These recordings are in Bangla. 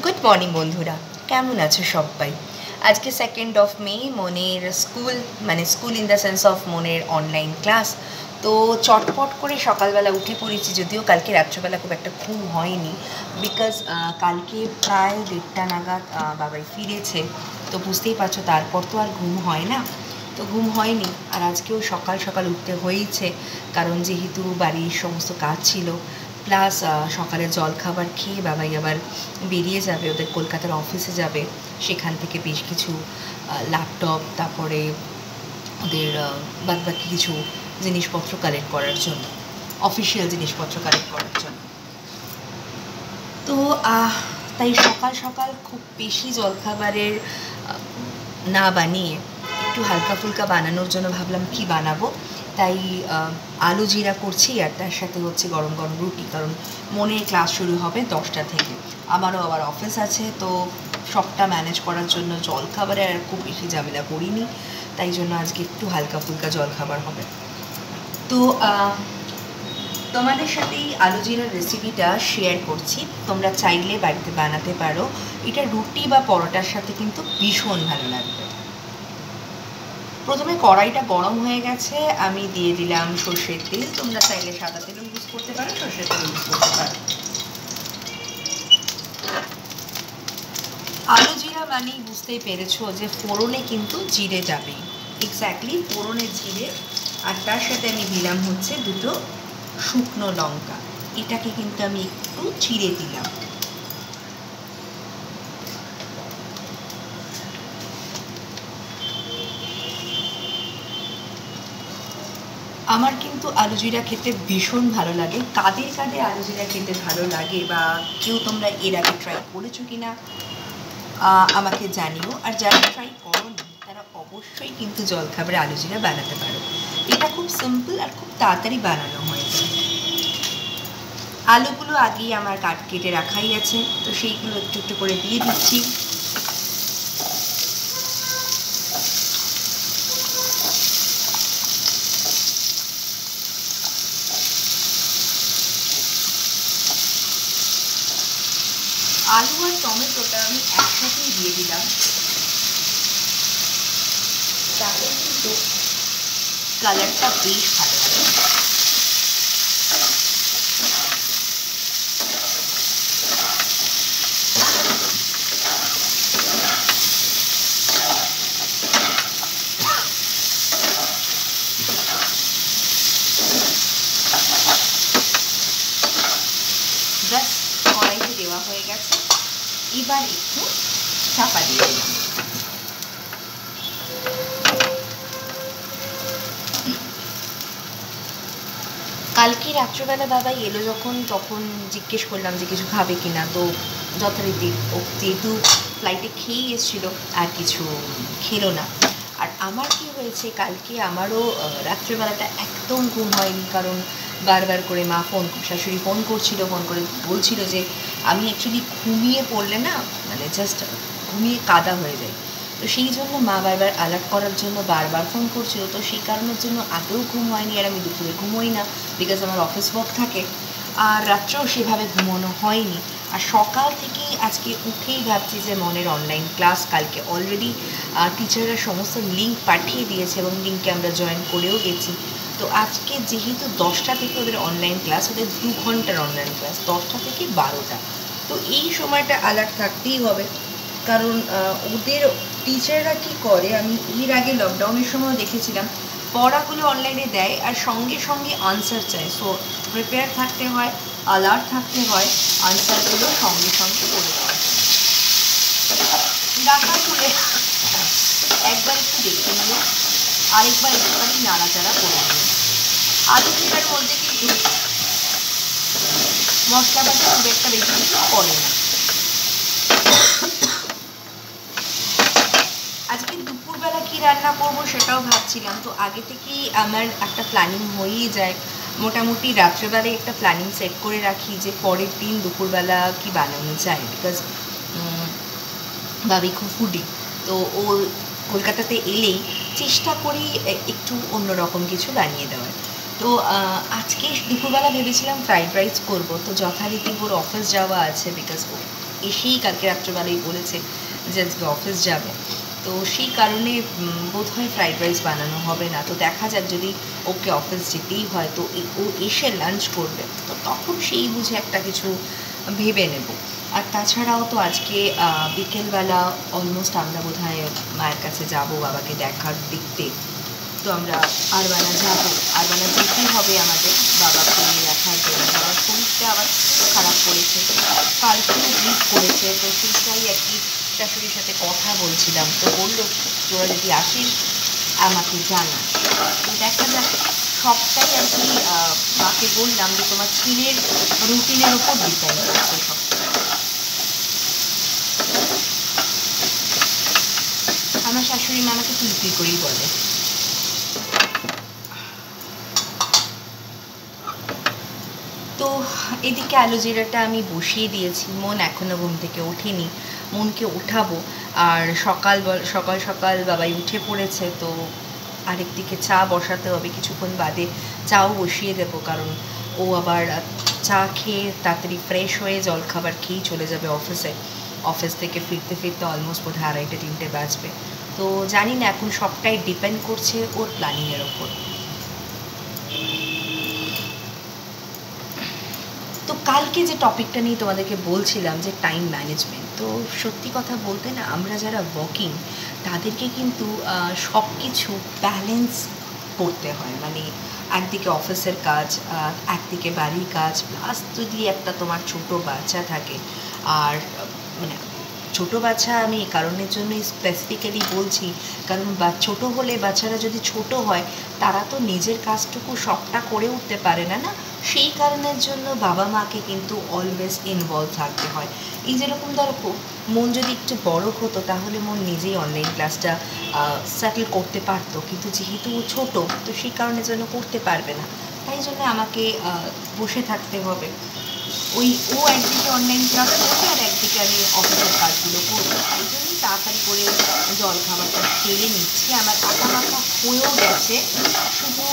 গুড মর্নিং বন্ধুরা। কেমন আছো সবাই? আজকে সেকেন্ড অফ মে মনের স্কুল মানে school in the sense of মনের অনলাইন ক্লাস তো চটপট করে সকালবেলা উঠে পড়েছি, যদিও কালকে রাত্রেবেলা খুব একটা ঘুম হয়নি। বিকজ কালকে প্রায় দেড়টা নাগাদ বাবাই ফিরেছে। তো বুঝতেই পারছ, তারপর তো আর ঘুম হয় না। তো ঘুম হয়নি। আর আজকেও সকাল সকাল উঠতে হয়েছে। কারণ যেহেতু বাড়ির সমস্ত কাজ ছিল প্লাস সকালে জল খাবার খেয়ে বাবাই আবার বেরিয়ে যাবে, ওদের কলকাতার অফিসে যাবে। সেখান থেকে বেশ কিছু ল্যাপটপ তারপরে ওদের বাদ বাকি কিছু জিনিসপত্র কালেক্ট করার জন্য অফিসিয়াল জিনিসপত্র কালেক্ট করার জন্য। তো তাই সকাল সকাল খুব বেশি জলখাবারের না বানিয়ে একটু হালকা ফুলকা বানানোর জন্য ভাবলাম কি বানাবো। তাই আলু জিরা করছি, আর তার সাথে হচ্ছে গরম গরম রুটি, কারণ মনের ক্লাস শুরু হবে দশটা থেকে। আমারও আবার অফিস আছে, তো সবটা ম্যানেজ করার জন্য জল খাবারে আর খুব বেশি ঝামেলা করিনি, তাই জন্য আজকে একটু হালকা ফুলকা জল খাবার হবে। তো তোমাদের সাথে এই আলু জিরার রেসিপিটা শেয়ার করছি। তোমরা চাইলে বাড়িতে বানাতে পারো। এটা রুটি বা পরোটার সাথে কিন্তু ভীষণ ভালো লাগবে। প্রথমে কড়াইটা গরম হয়ে গেছে, আমি দিয়ে দিলাম সর্ষের তেল। তোমরা চাইলে সাদা তেলও ইউজ করতে পারো, সর্ষের তেল ইউজ করতে পারো। আলু জিরা মানেই বুঝতেই পেরেছ যে ফোড়নে কিন্তু জিরে যাবে। এক্স্যাক্টলি ফোড়নে জিরে, আর তার সাথে আমি দিলাম হচ্ছে দুটো শুকনো লঙ্কা। এটাকে কিন্তু আমি একটু চিড়ে দিলাম। আমার কিন্তু আলু জিরা খেতে ভীষণ ভালো লাগে। কাদের কাদের আলু জিরা খেতে ভালো লাগে বা কেউ তোমরা এর আগে ট্রাই করেছ কি না আমাকে জানিও। আর যারা ট্রাই করোনি, তারা অবশ্যই কিন্তু জলখাবারে আলু জিরা বানাতে পারো। এটা খুব সিম্পল আর খুব তাড়াতাড়ি বানানো হয়ে আলুগুলো আগেই আমার কাট কেটে রাখাই আছে, তো সেইগুলো একটু একটু করে দিয়ে দিচ্ছি। আলু আর টমেটোটা আমি একসাথেই দিয়ে দিলাম। তাহলে কিন্তু কালারটা বেশ ভালো হবে ব্যাস কড়াইতে দেওয়া হয়ে গেছে এবার একটু চাপা দিয়ে দিলাম। কালকে রাত্রেবেলা বাবাই এলো যখন, তখন জিজ্ঞেস করলাম যে কিছু খাবে কি না তো যথারীতি ও যেহেতু ফ্লাইটে খেয়েই এসেছিল, আর কিছু খেলো না। আর আমার কি হয়েছে, কালকে আমারও রাত্রেবেলাটা একদম ঘুম হয়নি, কারণ বারবার করে মা ফোন, শাশুড়ি ফোন করছিল, ফোন করে বলছিল যে, আমি অ্যাকচুয়ালি ঘুমিয়ে পড়লে না মানে জাস্ট ঘুমিয়ে কাদা হয়ে যায়। তো সেই জন্য মা বারবার অ্যালার্ট করার জন্য বারবার ফোন করছিল। তো সেই কারণের জন্য আগেও ঘুম হয়নি আর আমি দুপুরে ঘুমোই না বিকজ আমার অফিস ওয়ার্ক থাকে। আর রাত্রেও সেভাবে ঘুমোনো হয়নি। আর সকাল থেকেই আজকে উঠেই ভাবছি যে, মনের অনলাইন ক্লাস কালকে অলরেডি টিচাররা সমস্ত লিঙ্ক পাঠিয়ে দিয়েছে এবং লিঙ্কে আমরা জয়েন করেও গেছি। তো আজকে যেহেতু দশটা থেকে ওদের অনলাইন ক্লাস ওদের দু ঘণ্টার অনলাইন ক্লাস দশটা থেকে বারোটা। তো এই সময়টা অ্যালার্ট থাকতেই হবে। কারণ ওদের টিচাররা কি করে, আমি এর আগে লকডাউনের সময় দেখেছিলাম, পড়াগুলো অনলাইনে দেয় আর সঙ্গে সঙ্গে আনসার চায়। সো প্রিপেয়ার থাকতে হয় অ্যালার্ট থাকতে হয় আনসারগুলো সঙ্গে সঙ্গে করে জন্য ডাকা তুলে একবার একটু দেখে নিও, আরেকবার একটুখানি নাড়াচাড়া করে নিও। আলু চিটার মধ্যে কিন্তু মশলাপাতি খুব একটা বেশি কিছু পড়ে না। আজকে দুপুরবেলা কি রান্না করব সেটাও ভাবছিলাম। তো আগে থেকেই আমার একটা প্ল্যানিং হয়েই যায়। মোটামুটি রাত্রেবেলায় একটা প্ল্যানিং সেট করে রাখি যে পরের দিন দুপুরবেলা কি বানানো যায়। বিকজ বাবি খুব ফুডি তো ও কলকাতাতে এলেই চেষ্টা করি একটু অন্যরকম কিছু বানিয়ে দেওয়ার। তো আজকে দুপুরবেলা ভেবেছিলাম ফ্রাইড রাইস করব, তো যথারীতি ওর অফিস যাওয়া আছে বিকজ ও এসেই কালকে রাত্রেবেলায় বলেছে যে আজকে অফিস যাবে। তো সেই কারণে বোধ হয় ফ্রাইড রাইস বানানো হবে না। তো দেখা যাক যদি ওকে অফিস যেতেই হয়, তো ও এসে লাঞ্চ করবে। তো তখন সেই বুঝে একটা কিছু ভেবে নেব। আর তাছাড়াও তো আজকে বিকেলবেলা অলমোস্ট আমরা বোধ হয় মায়ের কাছে যাব, বাবাকে দেখার দেখতে তো আমরা আরবানা যাব আরবানা যেতেই হবে আমাদের? বাবাকে দেখার জন্য। বাবার শরীরটা আবার খারাপ করেছে কালকেও গ্রিপ করেছে, তো সেইটাই আর কি শাশুড়ির সাথে কথা বলছিলাম। তো বলল, তোরা যদি আসিস, আমাকে জানাস। তো দেখা যাক, সবটাই আর কি মাকে বললাম যে তোমার ছেলের রুটিনের উপর ডিপেন্ড করছে সব। আমার শাশুড়ি মা আমাকে তুই তুই করেই বলে তো এদিকে আলু জিরাটা আমি বসিয়ে দিয়েছি। মন এখনও ঘুম থেকে ওঠেনি। মনকে উঠাবো আর সকাল সকাল সকাল বাবাই উঠে পড়েছে, তো আরেকদিকে চা বসাতে হবে। কিছুক্ষণ বাদে চাও বসিয়ে দেবো, কারণ ও আবার চা খেয়ে তাড়াতাড়ি ফ্রেশ হয়ে জল খাবার খেয়েই চলে যাবে অফিসে অফিস থেকে ফিরতে ফিরতে অলমোস্ট বোধ আড়াইটে, তিনটে বাজবে। তো জানি না এখন সবটাই ডিপেন্ড করছে ওর প্ল্যানিংয়ের ওপর। কালকে যে টপিকটা নিয়ে তোমাদেরকে বলছিলাম যে টাইম ম্যানেজমেন্ট তো সত্যি কথা বলতে না, আমরা যারা ওয়ার্কিং তাদেরকে কিন্তু সব কিছু ব্যালেন্স করতে হয়। মানে একদিকে অফিসের কাজ একদিকে বাড়ির কাজ প্লাস যদি একটা তোমার ছোট বাচ্চা থাকে, আর মানে ছোটো বাচ্চা আমি কারণের জন্যই স্পেসিফিক্যালি বলছি, কারণ বা, ছোটো হলে বাচ্চারা যদি ছোট হয় তারা তো নিজের কাজটুকু সবটা করে উঠতে পারে না না? সেই কারণের জন্য বাবা মাকে কিন্তু অলওয়েজ ইনভলভ থাকতে হয়। এই যেরকম ধরো মন যদি একটু বড় হতো, তাহলে মন নিজেই অনলাইন ক্লাসটা সেটেল করতে পারতো। কিন্তু যেহেতু ছোট, তো সেই কারণের জন্য করতে পারবে না। তাই জন্য আমাকে বসে থাকতে হবে। ওই, ও একদিকে অনলাইন ক্লাস করবে আর একদিকে আমি অফিসের কাজগুলো করব তাই জন্যই তাড়াতাড়ি করে জল খাবারটা সেরে নিচ্ছি। আমার আটা মাখা হয়েও গেছে। শুধু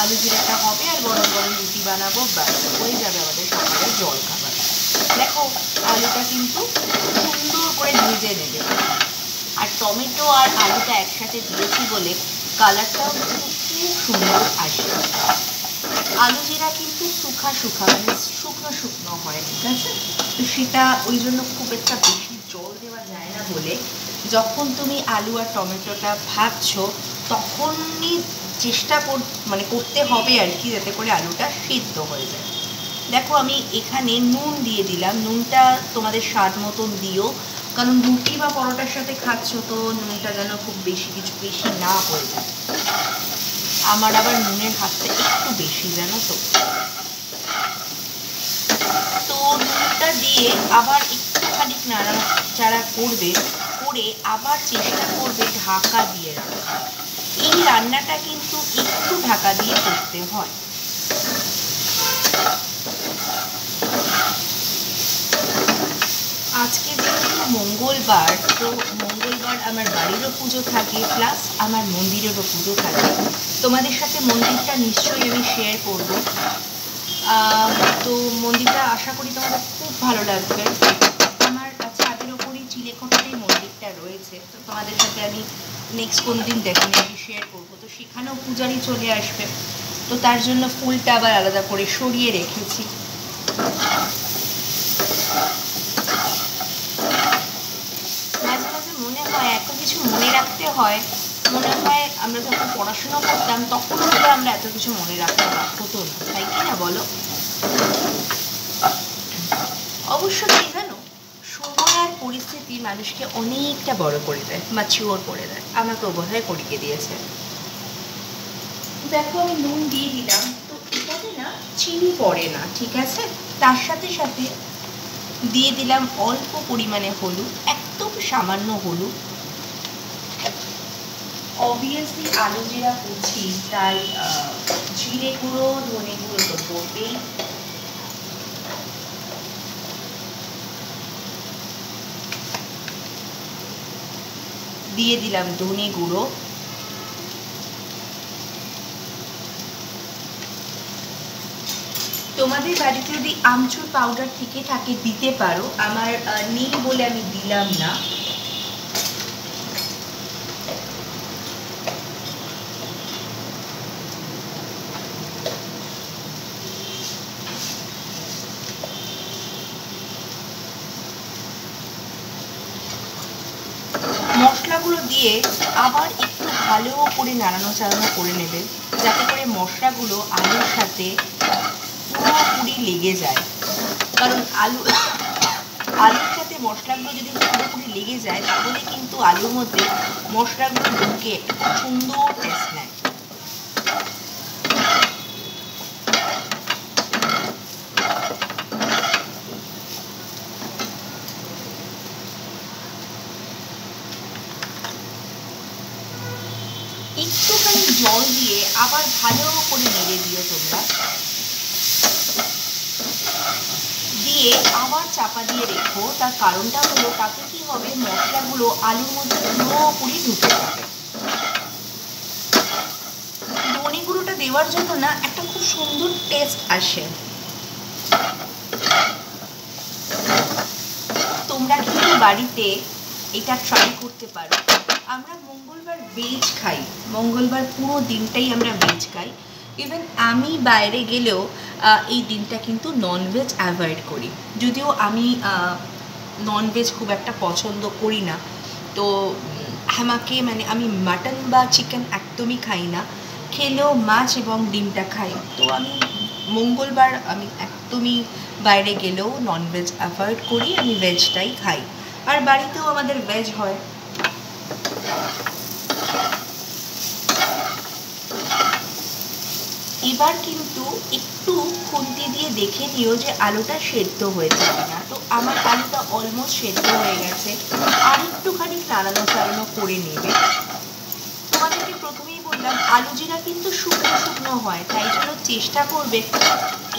আলু জিরাটা হবে আর গরম গরম রুটি বানাবো, ব্যাস। হয়ে যাবে আমাদের সকালে জল খাবার। দেখো, আলুটা কিন্তু সুন্দর করে ভেজে নেবে। আর টমেটো আর আলুটা একসাথে দিয়েছি বলে কালারটাও কিন্তু খুব সুন্দর আসে। আলু জিরা কিন্তু শুখা শুখা মানে শুকনো শুকনো হয়, ঠিক আছে? তো সেটা ওই জন্য খুব একটা বেশি জল দেওয়া যায় না বলে। যখন তুমি আলু আর টমেটোটা ভাজছো, তখনই চেষ্টা কর মানে করতে হবে আর কি, যাতে করে আলুটা সিদ্ধ হয়ে যায়। দেখো, আমি এখানে নুন দিয়ে দিলাম। নুনটা তোমাদের স্বাদ মতন দিও। কারণ রুটি বা পরোটার সাথে খাচ্ছ তো নুনটা যেন খুব বেশি কিছু বেশি না হয়ে যায়। আমার আবার নুনের হাতটা একটু বেশি, জানো তো। তো নুনটা দিয়ে আবার একটুখানি নাড়াচাড়া করবে, করে আবার চেষ্টা করবে ঢাকা দিয়ে রাখা এই রান্নাটা কিন্তু একটু ঢাকা দিয়ে করতে হয়। আজকে যেহেতু মঙ্গলবার, তো মঙ্গলবার আমার বাড়িরও পুজো থাকে প্লাস আমার মন্দিরেরও পুজো থাকে। তোমাদের সাথে মন্দিরটা নিশ্চয়ই আমি শেয়ার করব। তো মন্দিরটা আশা করি তোমাদের খুব ভালো লাগবে। আমার ছাদের ওপরই চিলেকোঠাতেই মন্দিরটা রয়েছে, তো তোমাদের সাথে আমি নেক্সট কোনো দিন ডেফিনেটলি শেয়ার করব। তো সেখানেও পূজারি চলে আসবে। তো তার জন্য ফুলটা আবার আলাদা করে সরিয়ে রেখেছি মাঝে মাঝে মনে হয় এত কিছু মনে রাখতে হয়, মনে হয় আমরা যখন পড়াশোনা করতাম, তখন হয়তো আমরা এত কিছু মনে রাখতে হতো না। তাই কি না বলো? অবশ্য কি জানো? সময় আর পরিস্থিতি মানুষকে অনেকটা বড় করে দেয় ম্যাচিওর করে দেয়। আমাকে বোধহয় করিয়ে দিয়েছে। দেখো, আমি নুন দিয়ে দিলাম। তো এটাতে না চিনি পড়ে না, ঠিক আছে? তার সাথে সাথে দিয়ে দিলাম অল্প পরিমাণে হলুদ, একদম সামান্য হলুদ। অবভিয়াসলি আলু জিরা করছি তাই জিরে গুঁড়ো, ধনে গুঁড়ো তো পড়বেই দিয়ে দিলাম ধনে গুঁড়ো। তোমাদের বাড়িতে যদি আমচুর পাউডার থেকে থাকে, দিতে পারো। আমার নেই বলে আমি দিলাম না মশলাগুলো দিয়ে আবার একটু ভালো করে নাড়ানো চালানো করে নেবে, যাতে করে মশলাগুলো আলুর সাথে পুরোপুরি লেগে যায়। কারণ আলু, আলুর সাথে মশলাগুলো যদি পুরোপুরি লেগে যায়, তাহলে কিন্তু আলুর মধ্যে মশলাগুলো ঢুকে সুন্দর টেস্ট নেয়। একটুখানি জল দিয়ে আবার ভালো করে নেড়ে দিও তোমরা। দিয়ে আবার চাপা দিয়ে রেখো। তার কারণটা হলো তাতে কি হবে, মশলাগুলো আলুর মধ্যে পুরোপুরি ঢুকে যাবে। ধনে গুঁড়োটা দেওয়ার জন্য না একটা খুব সুন্দর টেস্ট আসে। তোমরা কিন্তু বাড়িতে এটা ট্রাই করতে পারো। আমরা মঙ্গলবার ভেজ খাই। মঙ্গলবার পুরো দিনটাই আমরা ভেজ খাই। ইভেন আমি বাইরে গেলেও এই দিনটা কিন্তু ননভেজ অ্যাভয়েড করি। যদিও আমি ননভেজ খুব একটা পছন্দ করি না। তো আমাকে মানে আমি মাটন বা চিকেন একদমই খাই না। খেলেও মাছ এবং ডিমটা খাই। তো আমি মঙ্গলবার আমি একদমই বাইরে গেলেও ননভেজ অ্যাভয়েড করি। আমি ভেজটাই খাই। আর বাড়িতেও আমাদের ভেজ হয়। এবার কিন্তু একটু খুন্তি দিয়ে দেখে নিও যে আলুটা সেদ্ধ হয়েছে কিনা। তো আমার আলুটা অলমোস্ট সেদ্ধ হয়ে গেছে। আর একটুখানি নাড়ানো চাড়ানো করে নেবে। তোমাদেরকে প্রথমেই বললাম, আলু জিরা কিন্তু শুকনো শুকনো হয়, তাই জন্য চেষ্টা করবে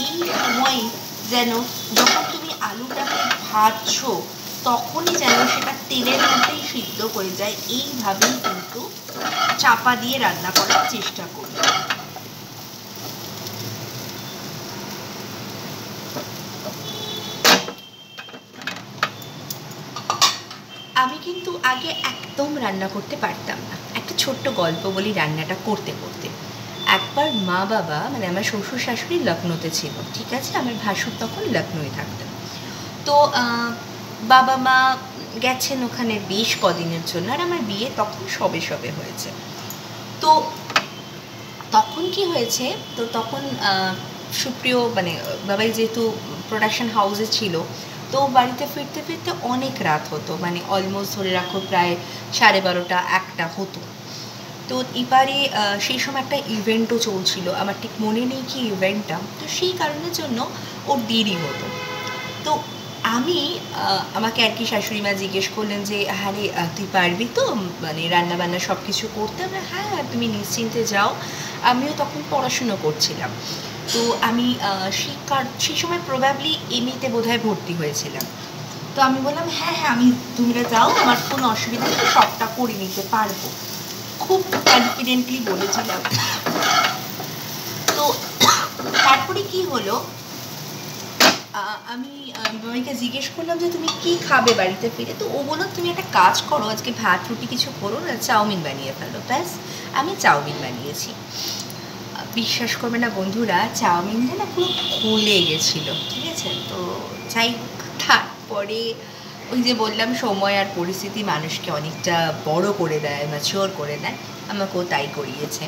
এই সময় যেন যখন তুমি আলুটাকে ভাজছো তখনই যেন সেটা তেলের মধ্যেই সিদ্ধ হয়ে যায়। এইভাবেই কিন্তু চাপা দিয়ে রান্না করার চেষ্টা করবে আমি কিন্তু আগে একদম রান্না করতে পারতাম না। একটা ছোট্ট গল্প বলি রান্নাটা করতে করতে। একবার মা বাবা মানে আমার শ্বশুর শাশুড়ি লখনৌতে ছিল, ঠিক আছে? আমার ভাসুর তখন লখনৌয়ে থাকতেন তো বাবা মা গেছেন ওখানে বেশ কদিনের জন্য, আর আমার বিয়ে তখন সবে সবে হয়েছে। তো তখন কি হয়েছে? তো তখন সুপ্রিয় মানে বাবাই যেহেতু প্রোডাকশন হাউসে ছিল, তো বাড়িতে ফিরতে ফিরতে অনেক রাত হতো মানে অলমোস্ট ধরে রাখো প্রায় সাড়ে বারোটা, একটা হতো। তো এবারে সেই সময় একটা ইভেন্টও চলছিল, আমার ঠিক মনে নেই কি ইভেন্টটা তো সেই কারণের জন্য ওর দেরি হতো। তো আমি আমাকে আর কি শাশুড়ি মা জিজ্ঞেস করলেন যে হ্যাঁ তুই পারবি তো? মানে রান্না বান্না সব কিছু করতে? আমরা হ্যাঁ তুমি নিশ্চিন্তে যাও। আমিও তখন পড়াশুনো করছিলাম। তো আমি সেই সেই সময় প্রবাবলি এমনিতে বোধহয় ভর্তি হয়েছিলাম। তো আমি বললাম হ্যাঁ হ্যাঁ আমি, তোমরা যাও, আমার কোনো অসুবিধা নেই, সবটা করে নিতে পারব। খুব কনফিডেন্টলি বলেছিলাম। তো তারপরে কি হলো? আমি বাবাইকে জিজ্ঞেস করলাম যে তুমি কি খাবে বাড়িতে ফিরে? তো ও বলল, তুমি একটা কাজ করো, আজকে ভাত, রুটি কিছু করো না, চাউমিন বানিয়ে ফেলো। ব্যাস, আমি চাউমিন বানিয়েছি। বিশ্বাস করবে না বন্ধুরা, চাউমিনটা না পুরো খুলে গেছিল, ঠিক আছে? তো যাই হোক, তারপরে ওই যে বললাম, সময় আর পরিস্থিতি মানুষকে অনেকটা বড় করে দেয় ম্যাচিওর করে দেয়, আমাকেও তাই করিয়েছে।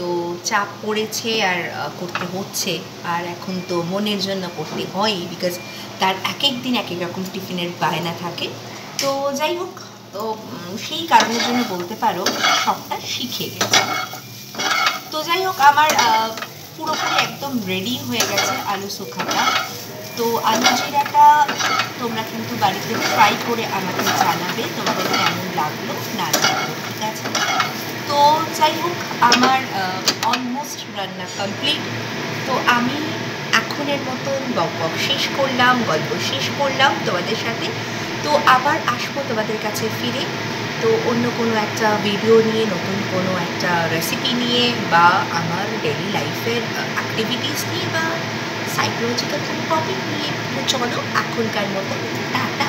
তো চাপ পড়েছে আর করতে হচ্ছে। আর এখন তো মনের জন্য করতে হয়ই বিকজ তার এক এক দিন এক এক রকম টিফিনের বায়না থাকে। তো যাই হোক, তো সেই কারণের জন্য বলতে পারো, সবটা শিখে গেছে। তো যাই হোক, আমার পুরোপুরি একদম রেডি হয়ে গেছে আলু শুখাটা। তো আলু জিরাটা তোমরা কিন্তু বাড়িতে ফ্রাই করে আমাকে জানাবে, তোমাদের কেমন লাগল, না লাগল। যাই হোক, আমার অলমোস্ট রান্না কমপ্লিট তো আমি এখনের মতন বক বক শেষ করলাম, গল্প শেষ করলাম তোমাদের সাথে। তো আবার আসব তোমাদের কাছে ফিরে। তো অন্য কোনো একটা ভিডিও নিয়ে, নতুন কোনো একটা রেসিপি নিয়ে বা আমার ডেলি লাইফের অ্যাক্টিভিটিস নিয়ে বা সাইকোলজিক্যাল কোনো টপিক নিয়ে। চলো এখনকার মতো টাটা